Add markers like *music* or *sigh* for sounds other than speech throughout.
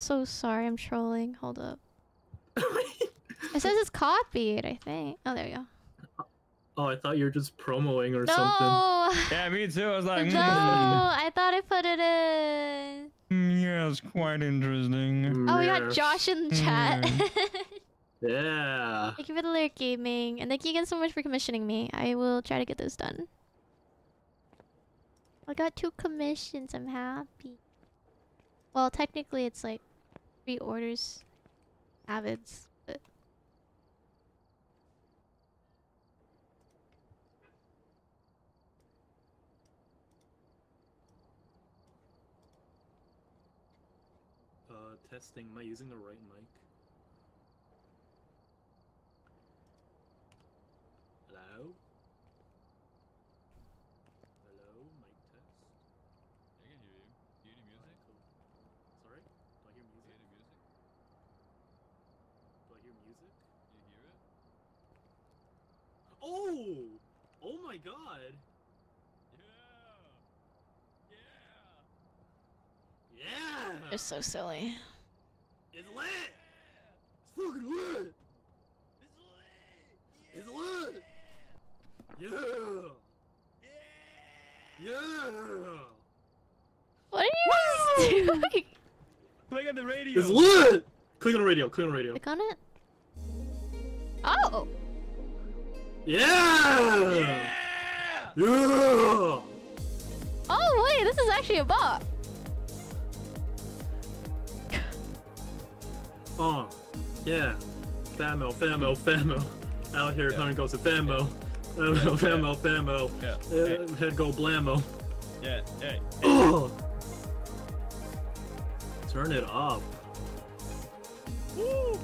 So sorry, I'm trolling. Hold up. *laughs* It says it's copied, I think. Oh, there we go. Oh, I thought you were just promoing or No! something. *laughs* Yeah, me too. I was like, No! mm, I thought I put it in. mm, yeah, it's quite interesting. Oh, we got Josh in the chat. *laughs* Yeah. thank you for the lyric gaming. And thank you again so much for commissioning me. I will try to get those done. I got two commissions. I'm happy. Well, technically, it's like orders. Avids. Uh, testing. Am I using the right mic? Hello? Hello? Mic test? I can hear you. Do you hear music? Alright, cool. Sorry? Do I hear Do you music? hear music? Do I hear music? Do you hear it? Oh! Oh my god! Yeah! Yeah! Yeah! they're so silly. It's lit! It's fucking lit! It's lit! It's lit! Yeah! Yeah! What are you guys doing? *laughs* Click on the radio! It's lit! Click on the radio, click on the radio. Click on it. Oh! oh. Yeah! Yeah! Yeah! Oh, wait, this is actually a bot. *laughs* Oh, yeah. Famo, famo, famo. Out here, Yeah. hunting goes to famo. Famo, famo, famo. Yeah. Uh, head go blammo. Yeah, hey. Ugh. *clears throat* Turn it up. Woo!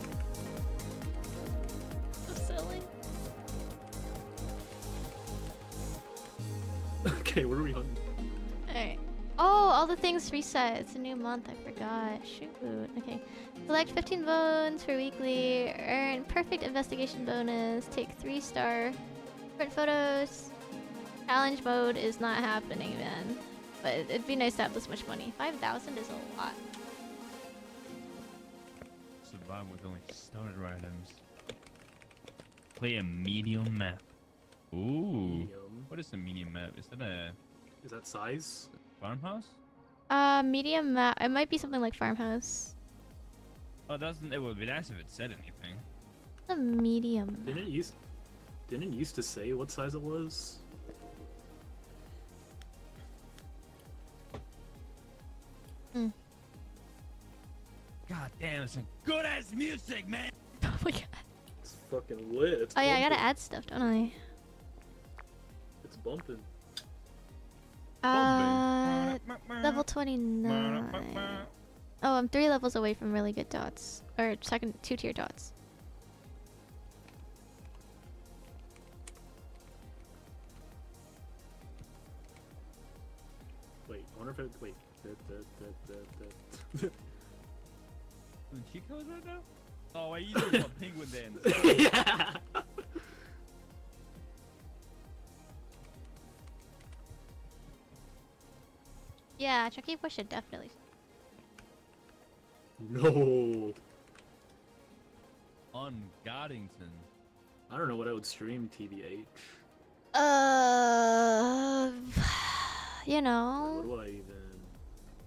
The things reset. It's a new month. I forgot. Shoot. Okay. Collect 15 bones for weekly. Earn perfect investigation bonus. Take 3 star. Print photos. Challenge mode is not happening man. But it- it'd be nice to have this much money. 5,000 is a lot. Survive with only starter items. Play a medium map. Ooh. Medium. What is a medium map? Is that a Is that size? farmhouse? Uh, medium map. It might be something like farmhouse. Oh, doesn't it would be nice if it said anything. A medium. Didn't it used? Didn't it used to say what size it was? God damn, it's some good ass music, man. *laughs* Oh my god. It's fucking lit. It's Oh yeah, I gotta add stuff, don't I? It's bumping. Uh, level 29. Oh, I'm three levels away from really good dots. Or second, two tier dots. Wait, I wonder if it. Wait. *laughs* Chico's right now? *laughs* Oh, wait, you doing *laughs* a penguin then? yeah. Yeah, Chucky Push should definitely. No. On Goddington. I don't know what I would stream, TBH. Uh, you know. What know, do I even?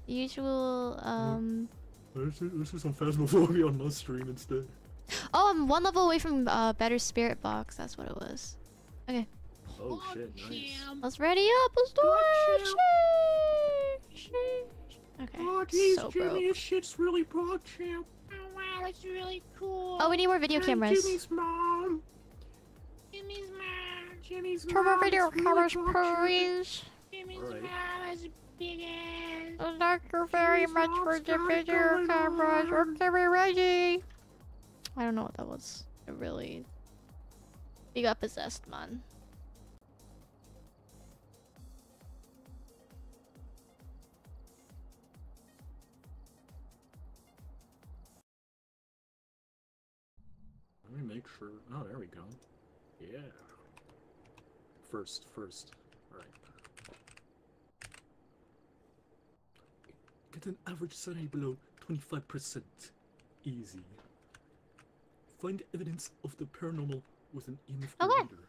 usual. Um. Let's do, let's do some Phasmophobia on my stream instead. Oh, I'm one level away from uh better spirit box. That's what it was. Okay, Oh shit, nice. let's ready up. Let's do it. Sheesh, sheesh. Okay. Oh jeez, so Jimmy, broke. this shit's really broad, champ. Oh wow, that's really cool. Oh, we need more video Hey, cameras. Jimmy's mom. Jimmy's mom. Jimmy's Turn my mom. video it's really cameras, please. Jimmy's Alright. mom has a big ass. Thank you very Please, much for the video cameras. on. Okay, we're ready. I don't know what that was. It really. You got possessed, man. Make sure. Oh, there we go. Yeah. First, first. Alright. Get an average sunny below 25%. Easy. Find evidence of the paranormal with an EMF Okay. generator.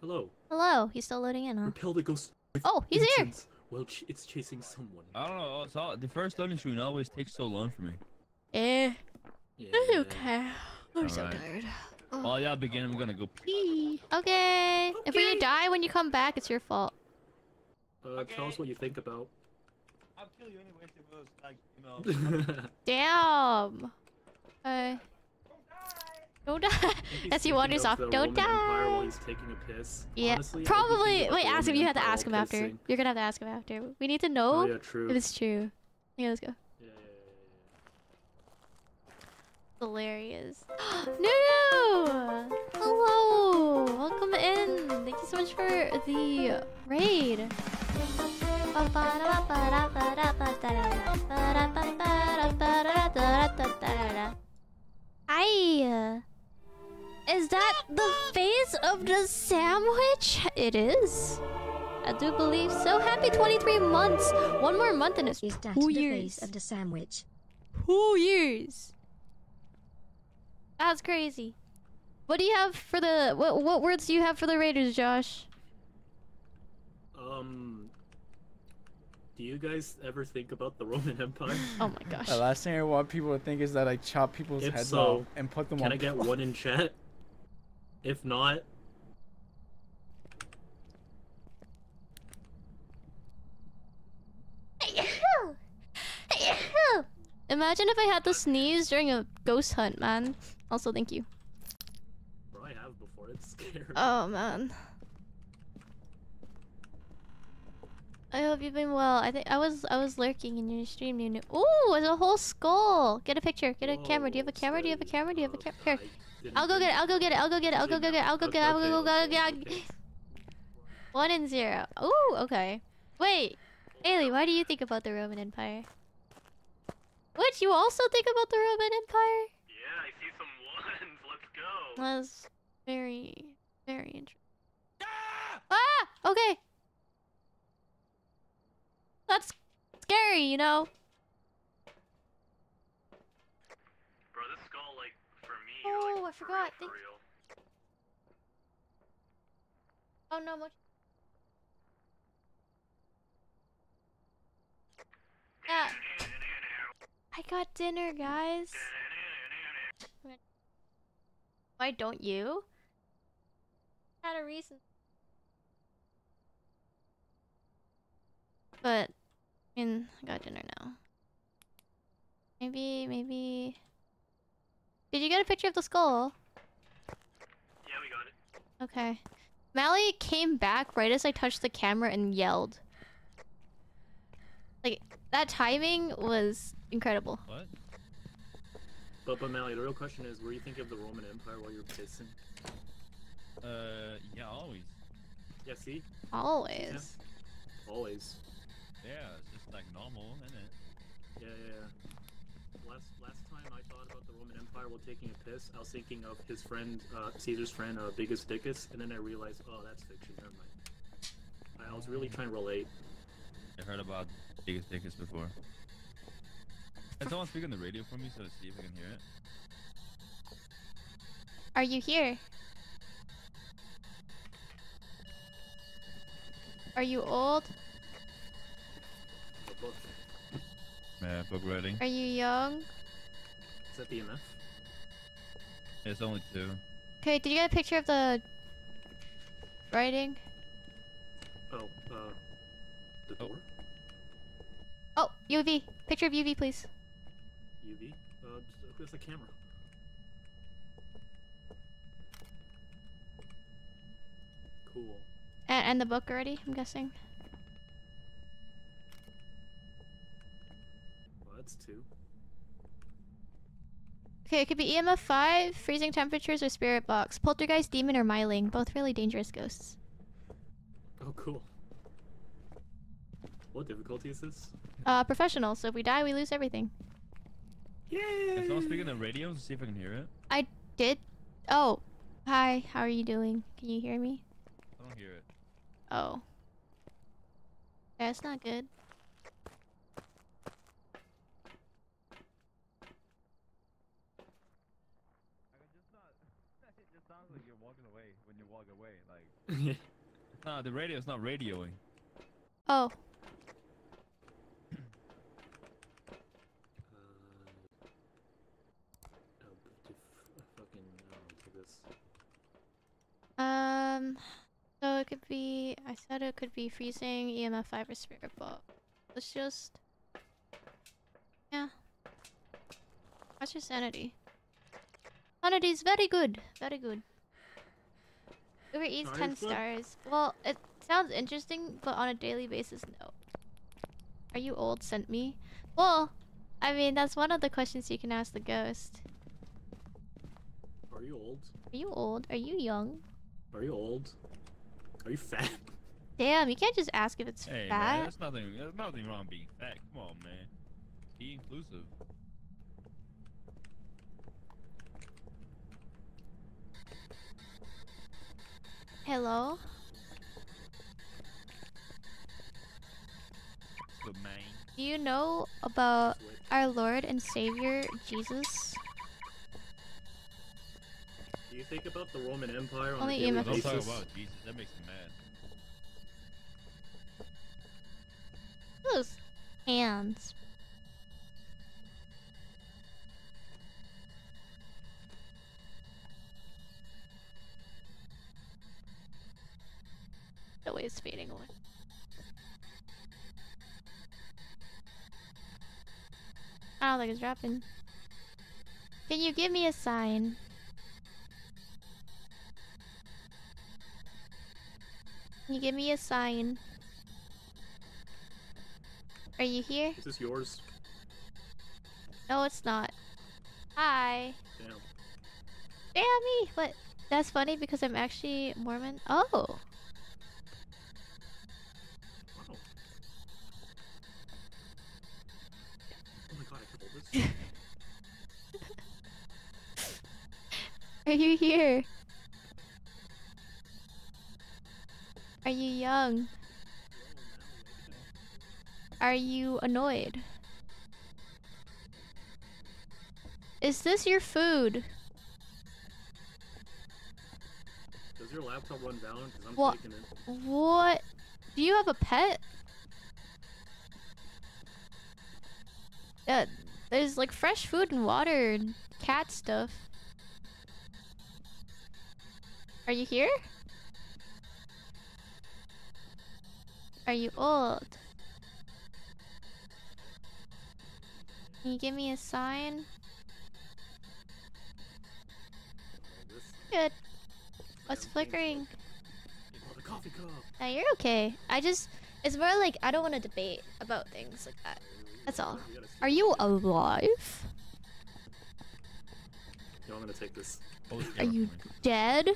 Hello. Hello. He's still loading in, huh? Repel the ghost Oh, he's here. incense while ch- it's chasing someone. I don't know. It's all, the first loading screen always takes so long for me. Eh. Yeah. It's okay. I'm so Alright. tired. While y'all begin, I'm gonna go pee. Okay. If we die when you come back, it's your fault. Uh, Tell us what you think about. I'll kill you anyway if it was like, you know. *laughs* Damn. Okay. Don't die. He's As he thinking wanders off, don't die. While he's taking a piss. Yeah. Honestly, Probably. Wait, ask him. You have to ask him while after. pissing. You're gonna have to ask him after. We need to know Oh yeah, true. if it's true. Yeah, let's go. Yeah, yeah, Hilarious. *gasps* no! Hello! Welcome in! Thank you so much for the raid. Hi! Is that the face of the sandwich? It is. I do believe so. Happy 23 months! One more month and it's Is that two the years. face of the sandwich? Two years. That's crazy. What do you have for the what? What words do you have for the Raiders, Josh? Um. Do you guys ever think about the Roman Empire? *laughs* Oh my gosh. The last thing I want people to think is that I chop people's If heads so, off and put them Can on. I get one in chat? If not, Imagine if I had to sneeze during a ghost hunt, man. Also, thank you. bro, I have before. It's scary. Oh man. I hope you've been well. I think I was I was lurking in your stream. You knew. Ooh, it's a whole skull. Get a picture. Get a camera. Do you have a Whoa, camera? Do you have a camera? Do you have a camera? Here. I'll go get it. I'll go get it. I'll go get it. I'll go get it. I'll go get it. I'll go Okay, go okay, go okay, go. *laughs* One and zero. Ooh, okay. Wait, Ailey, why do you think about the Roman Empire? What? You also think about the Roman Empire? Yeah, I see some ones. *laughs* Let's go. That's very, very interesting. Ah! Okay. That's scary, you know. Bro, this skull, like, for me, Oh, like, I forgot. For Thank- real. Oh no, much. Yeah. I got dinner, guys. Why don't you? Had a reason. But, I mean, I got dinner now. Maybe, maybe. Did you get a picture of the skull? Yeah, we got it. Okay. Mally came back right as I touched the camera and yelled. Like, that timing was incredible. What? But, but Mally, the real question is, were you thinking of the Roman Empire while you were pissing? Uh, yeah, always. Yeah, see? Always. Always. Yeah, it's just like normal, isn't it? Yeah, yeah, yeah. Last last time I thought about the Roman Empire while taking a piss, I was thinking of his friend, uh, Caesar's friend, uh, Biggus Dickus, and then I realized, oh, that's fiction. Never mind. I, I was really trying to relate. I heard about Biggus Dickus before. Can someone speak on the radio for me so to see if I can hear it? Are you here? Are you old? Yeah, book reading. Are you young? Is that the EMF? It's only two. Okay, did you get a picture of the writing? Oh, uh, the Oh. door? Oh, UV. Picture of UV, please. UV? Uh, where's the camera? Cool. And, and the book already, I'm guessing. Well, that's two. Okay, it could be EMF 5, freezing temperatures, or spirit box. Poltergeist, demon, or myling. Both really dangerous ghosts. Oh, cool. What difficulty is this? Uh, professional. So if we die, we lose everything. Yay! Is someone speaking the radio? See if I can hear it. I did. Oh, hi. How are you doing? Can you hear me? I don't hear it. Oh. That's not good. *laughs* Like, *laughs* nah, the radio's not radioing. Oh. Um, so it could be. I said it could be freezing, EMF five or spirit but Let's just. Yeah. How's your sanity? Sanity is very good. Very good. Uber Eats Alright, 10 good. stars. Well, it sounds interesting, but on a daily basis, no. Are you old? Sent me? Well, I mean, that's one of the questions you can ask the ghost. Are you old? Are you old? Are you young? Are you old? Are you fat? Damn, you can't just ask if it's Hey, man, fat. there's nothing. There's nothing wrong being fat. Come on, man. Be inclusive. Hello? Good man. Do you know about our Lord and Savior, Jesus? Do you think about the Roman Empire on Only a daily EMF. Don't This talk oh, about Jesus. That makes me mad. Those hands. The way it's fading away. I don't think it's dropping. Can you give me a sign? Can you give me a sign? Are you here? Is this yours? No, it's not. Hi. Damn. Damn me! But that's funny because I'm actually Mormon. Oh! Wow. Oh my god, I can hold this. *laughs* Are you here? Are you young? Are you annoyed? Is this your food? Does your laptop run down? Because I'm What? taking it. What? Do you have a pet? Yeah, there's like fresh food and water and cat stuff. Are you here? Are you old? Can you give me a sign? Good. What's flickering? The coffee cup. Nah, you're okay. I just, it's more like I don't want to debate about things like that. That's all. You gotta see- Are you alive? Yo, I'm gonna take this. Are you dead?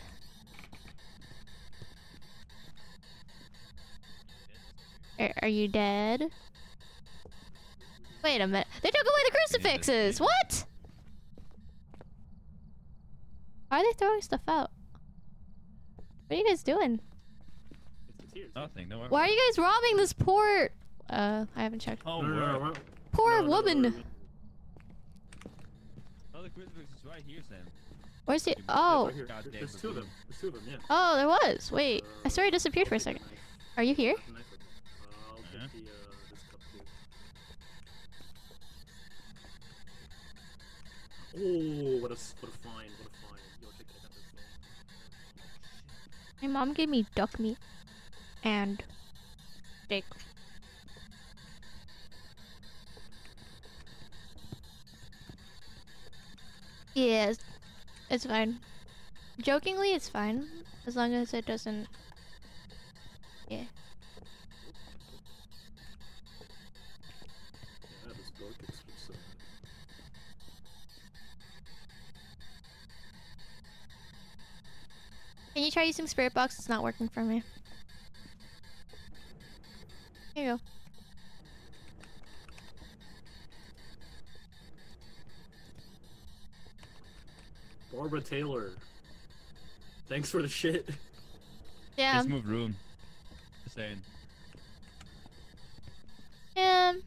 Are, are you dead? Wait a minute. They took away the crucifixes! What? Why are they throwing stuff out? What are you guys doing? It's the tears. Nothing. Don't. Why are you guys robbing this poor... Uh, I haven't checked. Oh, No, no, no, word. Poor no, no, no, woman! no, no. Oh, the crucifix is right here, Sam. Where's the... Oh! Right There's two of them. There's two of them, yeah. Oh, there was! Wait, I saw he disappeared for a I'll take second. Are you here? Got the knife with me. Uh, I'll Yeah. the, uh, this cup too. Oh, what a, what a find, what a find. Yo, check it out. this My mom gave me duck meat and steak. Yes, it's fine. Jokingly, it's fine as long as it doesn't. Yeah. Yeah, this book is just, uh, Can you try using Spirit Box? It's not working for me. Here you go. Barbara Taylor. Thanks for the shit. Yeah. Let's move room. Just saying. Um.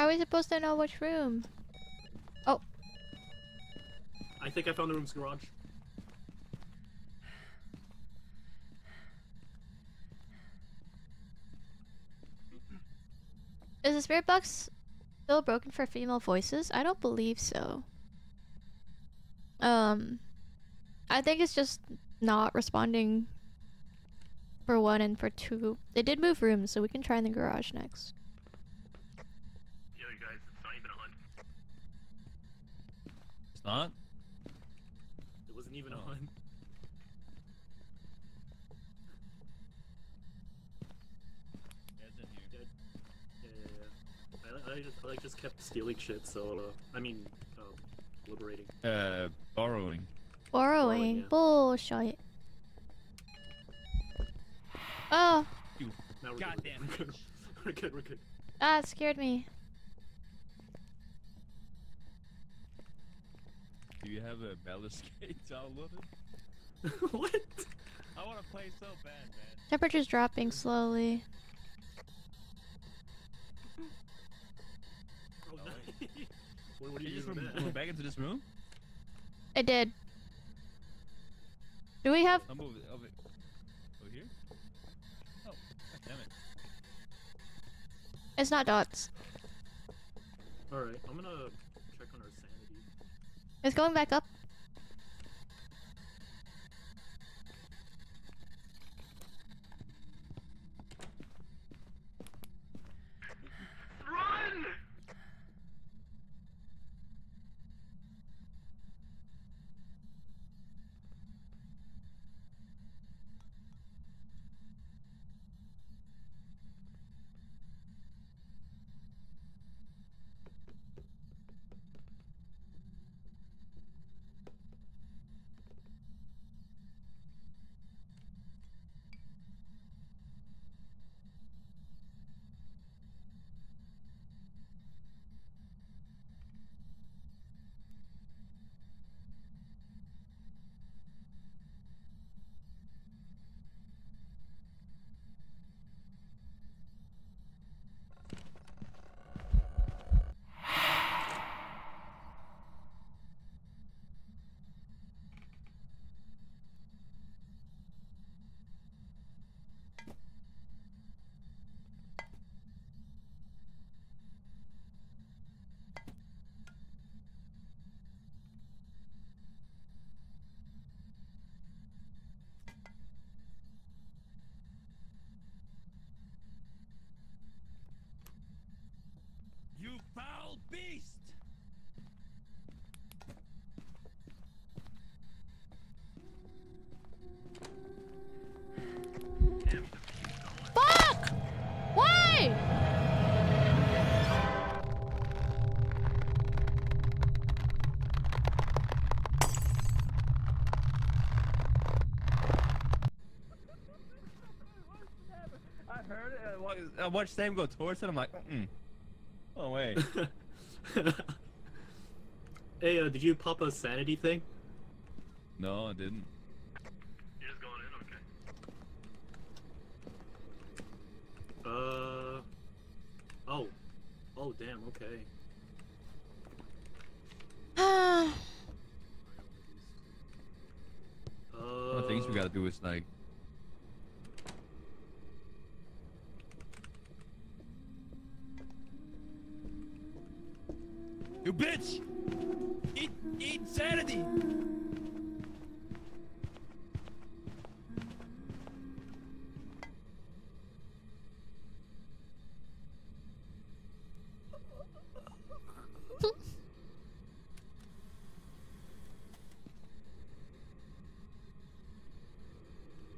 How are we supposed to know which room? Oh. I think I found the room's garage. Is the spirit box still broken for female voices? I don't believe so. Um, I think it's just not responding for one and for two. They did move rooms, so we can try in the garage next. Yo, guys, it's not even a hunt. It's not? It wasn't even Oh. a hunt. Yeah, it's in here. Yeah, yeah, yeah. I, I just I like just kept stealing shit. So uh, I mean, um, liberating. Uh, borrowing. Borrowing. yeah. Bullshit. Oh, Now we're Goddamn good. *laughs* We're good. we're good. We're scared me. Do you have a Baldur's Gate *laughs* downloaded? *laughs* what? I want to play so bad, man. Temperature's dropping slowly. Oh, *laughs* nice. what, what are you you just using move, back into this room? I did. Do we have? I'll move it over, over here. Oh, damn it. It's not dots. All right, I'm gonna check on our sanity. It's going back up. Run! You foul beast! Fuck! Why? I heard it. I wa- I watched Sam go towards it. I'm like, mm. Oh wait. *laughs* hey, uh, did you pop a sanity thing? no, I didn't. You're just going in, okay. Uh. Oh. Oh, damn. Okay. Ah, *sighs* Uh. One of the things we gotta do is like. Bitch! Eat, eat sanity!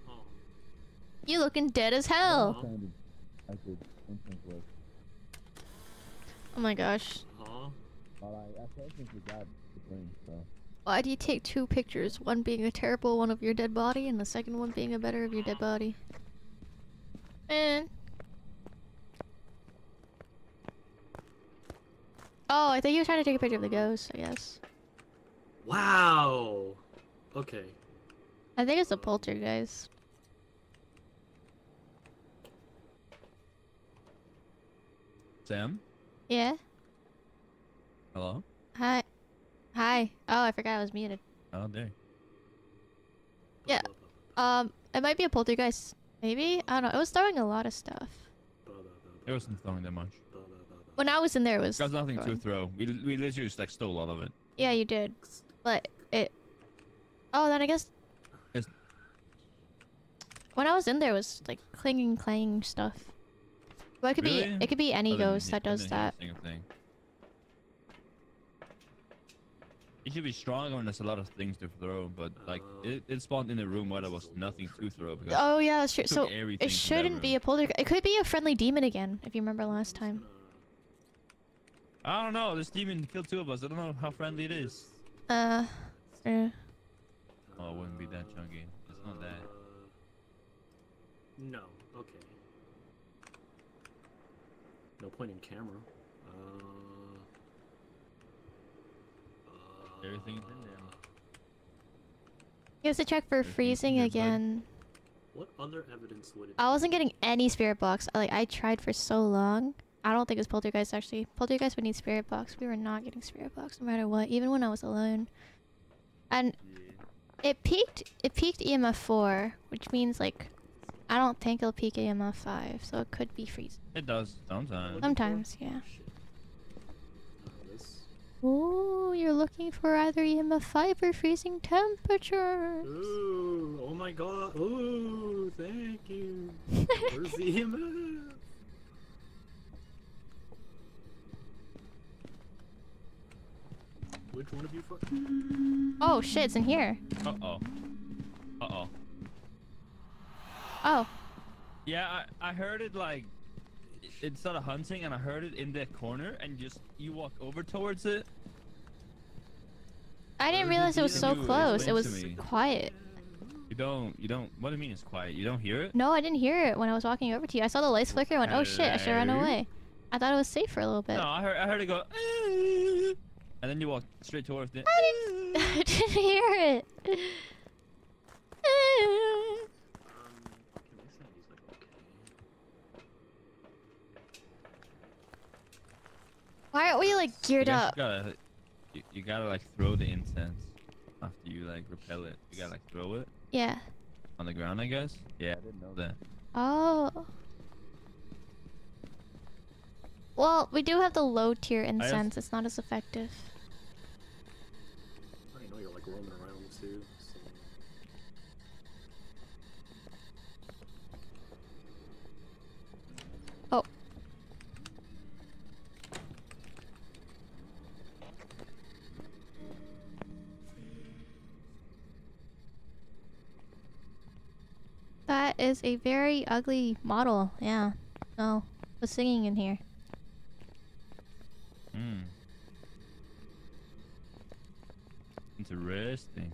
Oh. *laughs* you looking dead as hell. Huh? I could instant work. Oh my gosh. Huh? But I, I technically got the brain, so. Why do you take two pictures? One being a terrible one of your dead body, and the second one being a better of your dead body. Man. Oh, I think you were trying to take a picture of the ghost, I guess. Wow. Okay. I think it's a poltergeist. Sam, Yeah? Hello? Hi. Hi. Oh, I forgot I was muted. Oh, dang. Yeah. Um, it might be a poltergeist. Maybe? I don't know. It was throwing a lot of stuff. It wasn't throwing that much. When I was in there, it was. There's nothing to throw. We, we literally just like stole a lot of it. Yeah, you did. But it. Oh, then I guess. It's- When I was in there, it was like clinging, clanging stuff. Well, it could Really? be. It could be any ghost that does that. thing. It should be stronger when there's a lot of things to throw, but like it, it spawned in a room where there was nothing to throw because Oh yeah, that's true. So took it shouldn't be a poltergeist. It could be a friendly demon again, if you remember last time. I don't know. This demon killed two of us. I don't know how friendly it is. Uh. uh, Oh, it wouldn't be that chunky. It's not that. Uh, No. Okay. No point in camera. Everything's in there. You have to check for Everything's freezing in there, bud. again. What other evidence would it? I wasn't getting any spirit box. Like I tried for so long. I don't think it's poltergeist actually. Poltergeist would need spirit box. We were not getting spirit box no matter what, even when I was alone. And it peaked. It peaked EMF four, which means like, I don't think it'll peak EMF five, so it could be freezing. It does sometimes. Sometimes, yeah. Shit. This. Ooh, you're looking for either EMF five or freezing temperatures. Ooh, oh my god. Ooh, thank you. *laughs* Where's the EMF? Which one of you fuck? Oh shit, it's in here. Uh oh. Uh oh. Oh, Yeah, I, I heard it like it- started hunting and I heard it in that corner and just you walk over towards it. I didn't realize it was so close. It was quiet. You don't you don't what do you mean it's quiet? You don't hear it? No, I didn't hear it when I was walking over to you. I saw the lights flicker and went, oh shit, I should run away. I thought it was safe for a little bit. No, I heard I heard it go and then you walk straight towards it. I didn't, *laughs* I didn't hear it. Um, okay, my sanity's like okay. Why aren't we like geared guys up? gotta you, you gotta like throw the incense after you like repel it. You gotta like throw it Yeah. on the ground I guess. Yeah, I didn't know that. Oh. Well, we do have the low tier incense. It's not as effective. Is a very ugly model. Yeah. No. Was singing in here. Hmm. Interesting.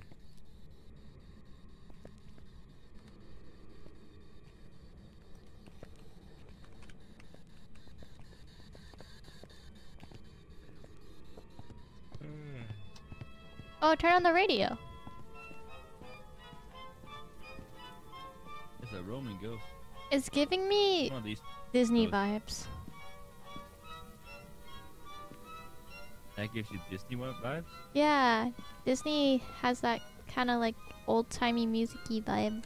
Hmm. Oh, turn on the radio. Roman ghost. It's giving me One these Disney Oh. vibes. that gives you Disney vibes. Yeah, Disney has that kind of like old timey musicy vibe.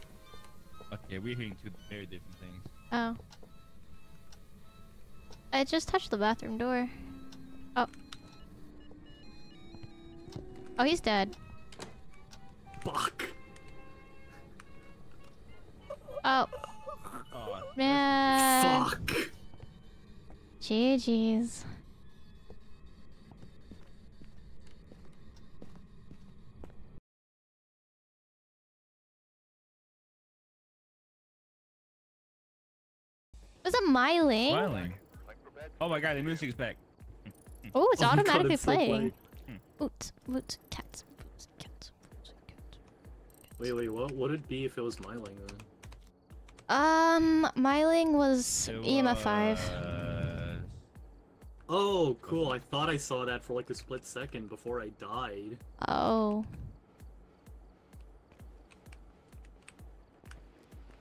Okay, we're hearing two very different things. Oh. I just touched the bathroom door. Oh. Oh, he's dead. Fuck. Oh, Oh, man. Fuck. GG's. Was it Myling? smiling. Oh my god, the music is back. Oh, it's Oh my God, automatically it's playing. playing. Boot, boot, cats, boots, cats, boots, cats. Wait, wait, what would it be if it was Myling then? Um, Myling was It EMF 5. Oh, cool. I thought I saw that for like a split second before I died. Oh.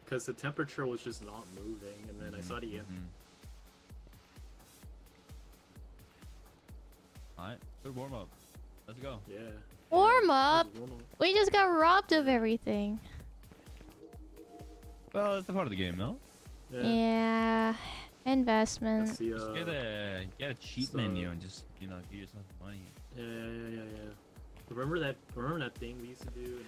Because the temperature was just not moving, and then I saw the EMF. Mhm. Alright. Good warm up. Let's go. Yeah. Warm up. Warm up. We just got robbed of everything. Well, that's a part of the game, no? Yeah. Yeah. Investment. the, Just uh, get a get a cheat so- menu and just you know give yourself money. Yeah, yeah, yeah, yeah, yeah. Remember that? Remember that thing we used to do? In,